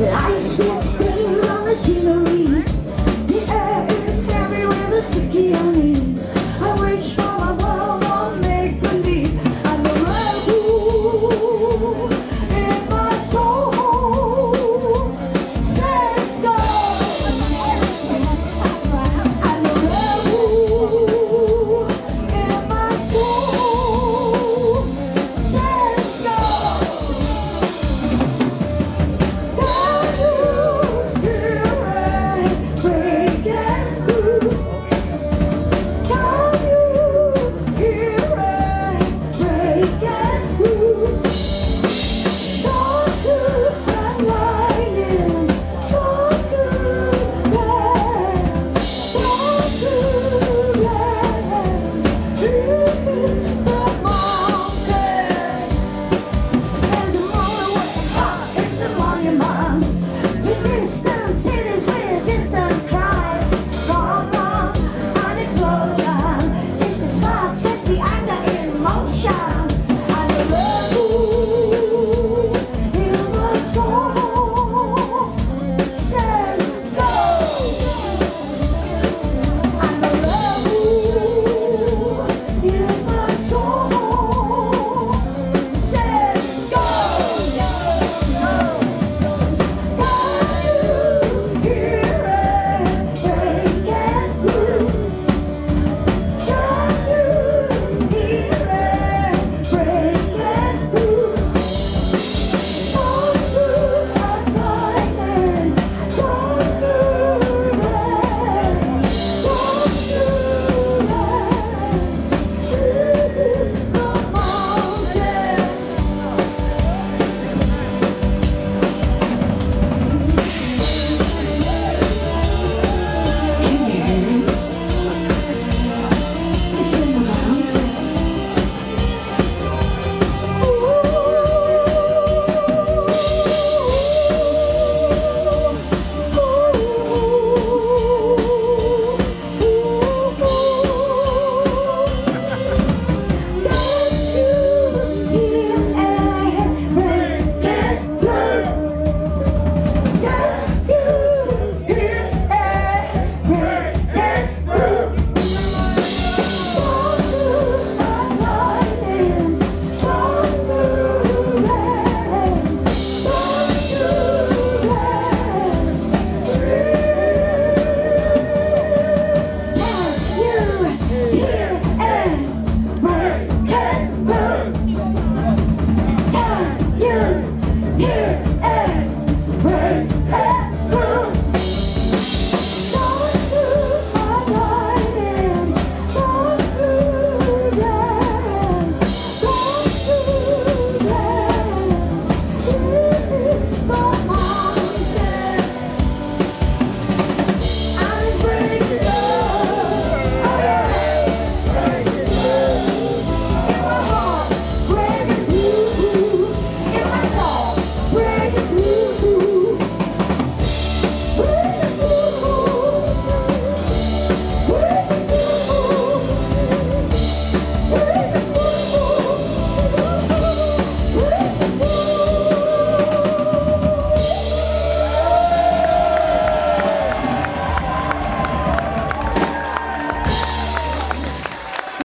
License stains on the scenery The air is heavy with a sticky on me.